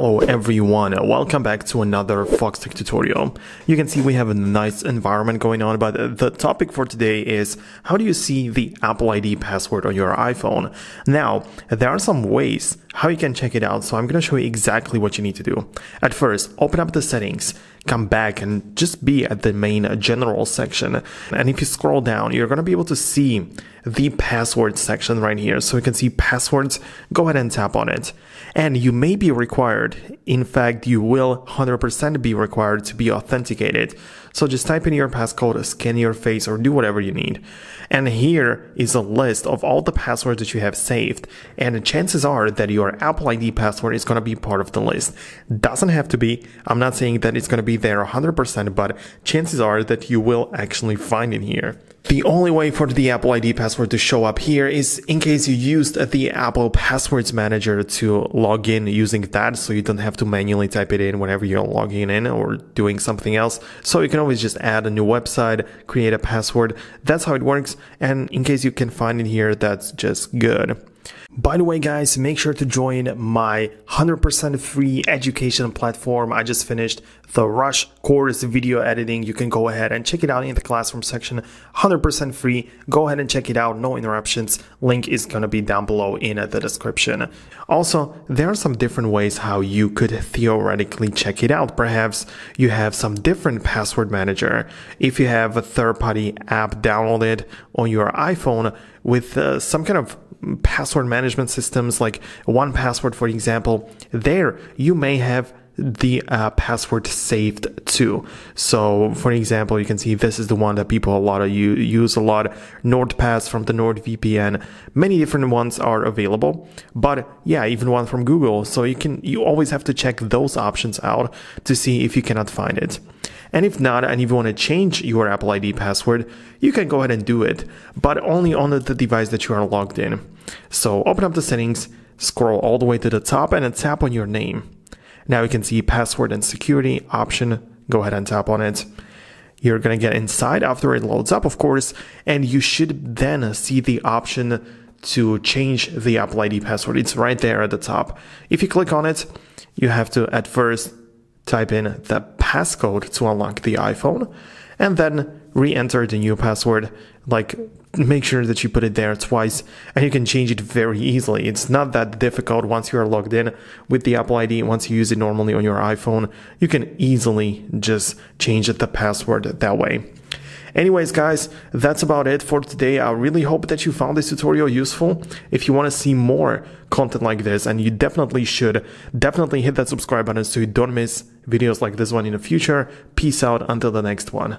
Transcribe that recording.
Hello everyone, welcome back to another Foxtecc tutorial. You can see we have a nice environment going on, but the topic for today is how do you see the Apple ID password on your iPhone? Now, there are some ways how you can check it out, so I'm going to show you exactly what you need to do. At first, open up the settings, come back and just be at the main general section. And if you scroll down, you're going to be able to see the password section right here. So you can see passwords, go ahead and tap on it. And you may be required, in fact, you will 100% be required to be authenticated. So just type in your passcode, scan your face, or do whatever you need. And here is a list of all the passwords that you have saved. And chances are that your Apple ID password is going to be part of the list. Doesn't have to be. I'm not saying that it's going to be there 100%, but chances are that you will actually find it here. The only way for the Apple ID password to show up here is in case you used the Apple Passwords Manager to log in using that, so you don't have to manually type it in whenever you're logging in or doing something else. So you can always just add a new website, create a password. That's how it works. And in case you can find it here, that's just good. By the way, guys, make sure to join my 100% free education platform. I just finished the Rush course video editing. You can go ahead and check it out in the classroom section. 100% free. Go ahead and check it out. No interruptions. Link is going to be down below in the description. Also, there are some different ways how you could theoretically check it out. Perhaps you have some different password manager. If you have a third party app downloaded on your iPhone with uh, some kind of password management systems like 1Password, for example, there you may have the uh, password saved too. So, for example, you can see this is the one that people a lot of you use a lot. NordPass from the NordVPN. Many different ones are available, but yeah, even one from Google. So you can you always have to check those options out to see if you cannot find it. And if not, and if you want to change your Apple ID password, you can go ahead and do it, but only on the device that you are logged in. So open up the settings, scroll all the way to the top, and tap on your name. Now you can see password and security option. Go ahead and tap on it. You're going to get inside after it loads up, of course, and you should then see the option to change the Apple ID password. It's right there at the top. If you click on it, you have to at first type in the passcode to unlock the iPhone and then re-enter the new password. Like make sure that you put it there twice and you can change it very easily. It's not that difficult once you are logged in with the apple id once you use it normally on your iphone you can easily just change the password that way Anyways, guys, that's about it for today. I really hope that you found this tutorial useful. If you want to see more content like this, and you definitely should, definitely hit that subscribe button so you don't miss videos like this one in the future. Peace out until the next one.